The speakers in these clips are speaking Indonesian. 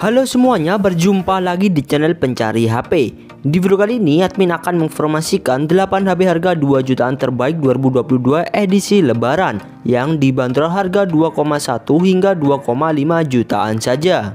Halo semuanya, berjumpa lagi di channel pencari HP. Di video kali ini, admin akan menginformasikan 8 HP harga 2 jutaan terbaik 2022 edisi lebaran yang dibanderol harga 2,1 hingga 2,5 jutaan saja.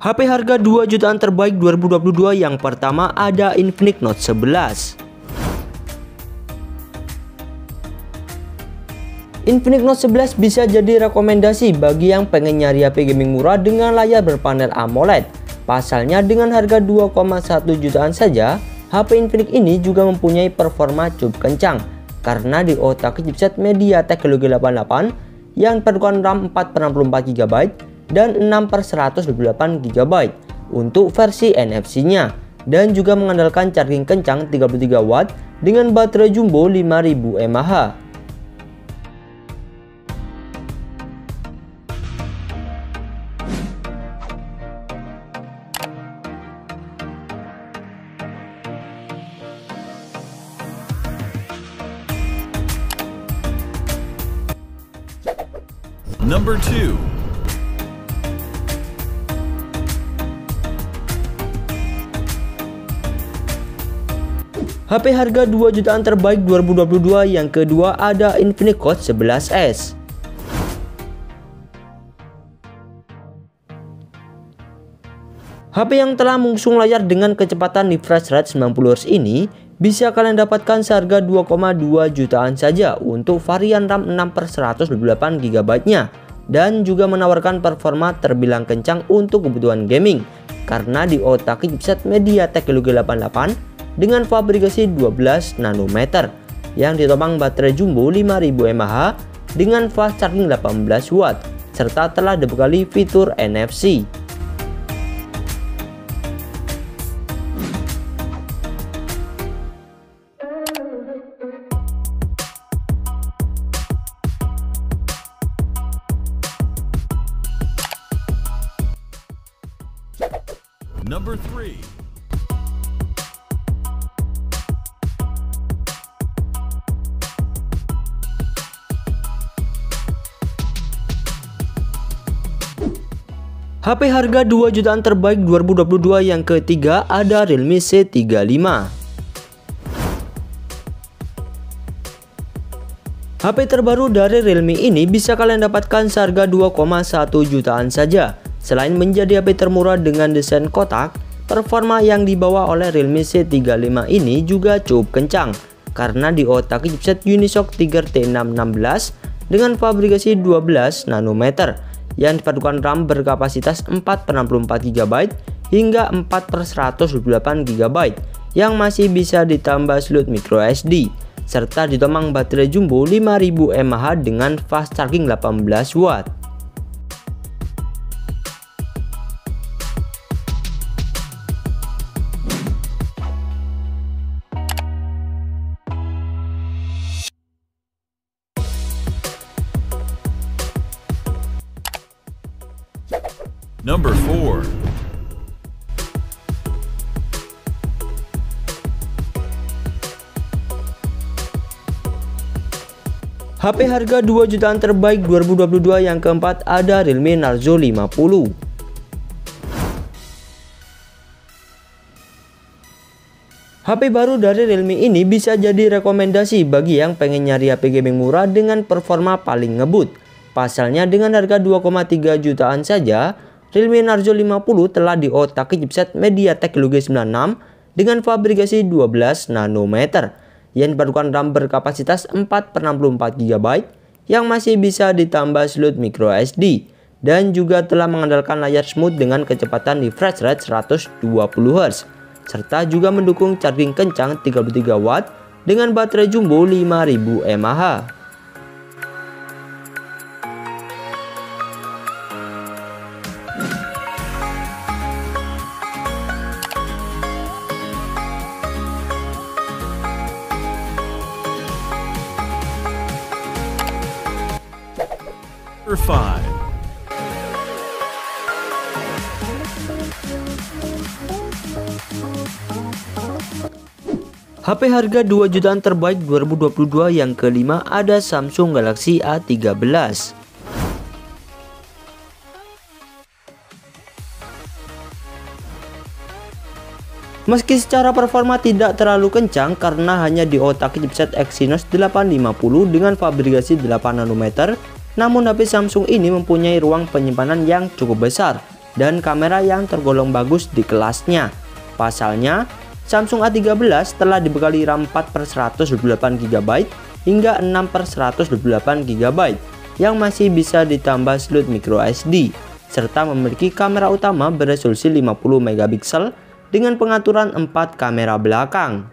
HP harga 2 jutaan terbaik 2022 yang pertama ada Infinix Note 11. Infinix Note 11 bisa jadi rekomendasi bagi yang pengen nyari HP gaming murah dengan layar berpanel AMOLED. Pasalnya dengan harga 2,1 jutaan saja, HP Infinix ini juga mempunyai performa cukup kencang karena di otak chipset MediaTek Helio G88 yang perlukan RAM 464 GB dan 6 per 128 GB untuk versi NFC-nya dan juga mengandalkan charging kencang 33 watt dengan baterai jumbo 5000 mAh. Number 2 HP harga 2 jutaan terbaik 2022 yang kedua ada Infinix Hot 11s. HP yang telah mengusung layar dengan kecepatan refresh rate 90Hz ini bisa kalian dapatkan seharga 2,2 jutaan saja untuk varian RAM 6 per 128 GB nya dan juga menawarkan performa terbilang kencang untuk kebutuhan gaming karena di otak chipset MediaTek Helio G88 dengan fabrikasi 12 nanometer yang ditopang baterai jumbo 5000 mAh dengan fast charging 18 watt serta telah dibekali fitur NFC. Number 3 HP harga 2 jutaan terbaik 2022 yang ketiga ada Realme C35. HP terbaru dari Realme ini bisa kalian dapatkan seharga 2,1 jutaan saja. Selain menjadi HP termurah dengan desain kotak, performa yang dibawa oleh Realme C35 ini juga cukup kencang karena di otak chipset Unisoc Tiger T616 dengan fabrikasi 12 nanometer yang dipadukan RAM berkapasitas 464 GB hingga 4 per 128 GB yang masih bisa ditambah slot micro SD serta ditomang baterai jumbo 5000 mAh dengan fast charging 18 watt. Number 4 HP harga 2 jutaan terbaik 2022 yang keempat ada Realme Narzo 50. HP baru dari Realme ini bisa jadi rekomendasi bagi yang pengen nyari HP gaming murah dengan performa paling ngebut. Pasalnya dengan harga 2,3 jutaan saja, Realme Narzo 50 telah diotaki chipset MediaTek Helio G96 dengan fabrikasi 12 nanometer yang dipadukan RAM berkapasitas 4 per 64 GB yang masih bisa ditambah slot micro SD dan juga telah mengandalkan layar smooth dengan kecepatan refresh rate 120 Hz serta juga mendukung charging kencang 33 watt dengan baterai jumbo 5000 mAh. Number 5 HP harga 2 jutaan terbaik 2022 yang kelima ada Samsung Galaxy A13. Meski secara performa tidak terlalu kencang karena hanya di otak chipset Exynos 850 dengan fabrikasi 8 nanometer, namun HP Samsung ini mempunyai ruang penyimpanan yang cukup besar dan kamera yang tergolong bagus di kelasnya. Pasalnya, Samsung A13 telah dibekali RAM 4 per 128 GB hingga 6 per 128 GB yang masih bisa ditambah slot micro SD serta memiliki kamera utama beresolusi 50 megapiksel dengan pengaturan 4 kamera belakang.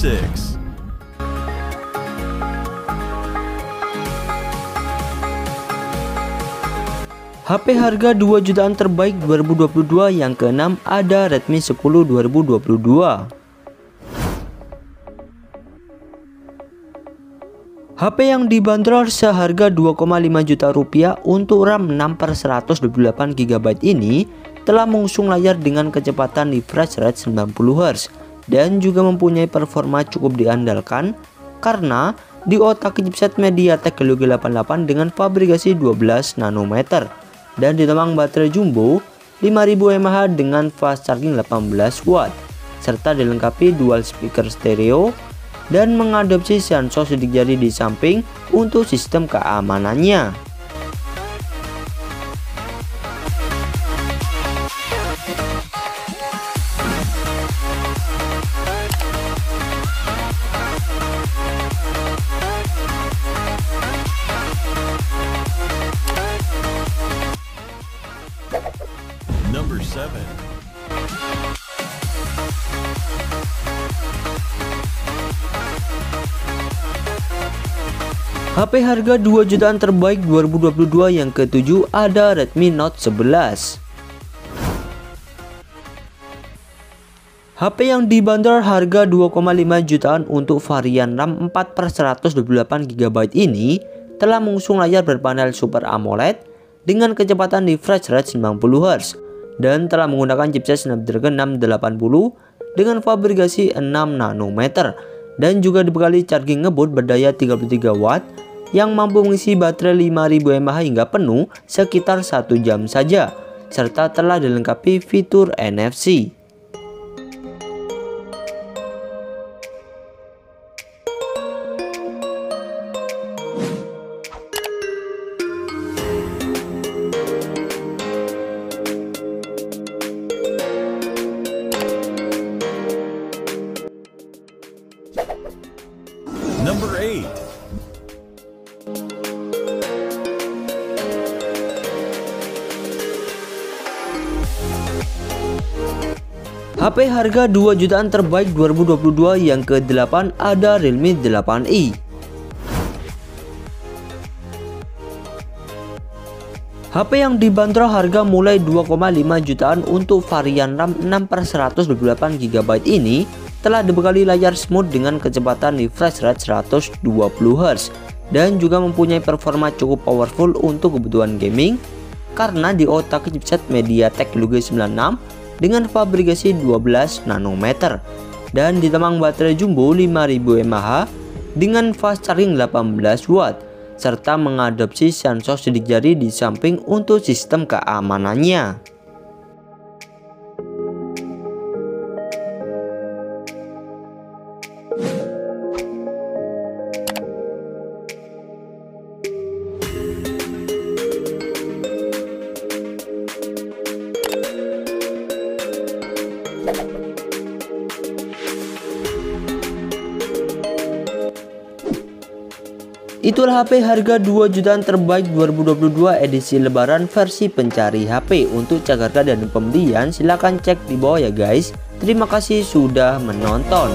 Six. HP harga 2 jutaan terbaik 2022 yang keenam ada Redmi 10 2022. HP yang dibanderol seharga 2,5 juta rupiah untuk RAM 6 per 128 GB ini telah mengusung layar dengan kecepatan refresh rate 90 Hz dan juga mempunyai performa cukup diandalkan karena di otak chipset MediaTek Helio G88 dengan fabrikasi 12 nanometer dan ditemang baterai jumbo 5000 mAh dengan fast charging 18 watt serta dilengkapi dual speaker stereo dan mengadopsi sensor sidik jari di samping untuk sistem keamanannya. HP harga 2 jutaan terbaik 2022 yang ketujuh ada Redmi Note 11 HP yang dibanderol harga 2,5 jutaan untuk varian RAM 4 per 128 GB ini telah mengusung layar berpanel Super AMOLED dengan kecepatan refresh rate 90 Hz dan telah menggunakan chipset Snapdragon 680 dengan fabrikasi 6 nanometer dan juga dibekali charging ngebut berdaya 33 watt yang mampu mengisi baterai 5000 mAh hingga penuh sekitar 1 jam saja serta telah dilengkapi fitur NFC. Number 8 HP harga 2 jutaan terbaik 2022 yang ke-8 ada Realme 8i. HP yang dibanderol harga mulai 2,5 jutaan untuk varian RAM 6 per 128 GB ini telah dibekali layar smooth dengan kecepatan refresh rate 120 Hz dan juga mempunyai performa cukup powerful untuk kebutuhan gaming karena di otak chipset MediaTek Helio G96 dengan fabrikasi 12 nanometer dan ditemang baterai jumbo 5000 mAh dengan fast charging 18 watt serta mengadopsi sensor sidik jari di samping untuk sistem keamanannya. Itulah HP harga 2 jutaan terbaik 2022 edisi lebaran versi pencari HP. Untuk Jakarta dan pembelian silahkan cek di bawah ya guys. Terima kasih sudah menonton.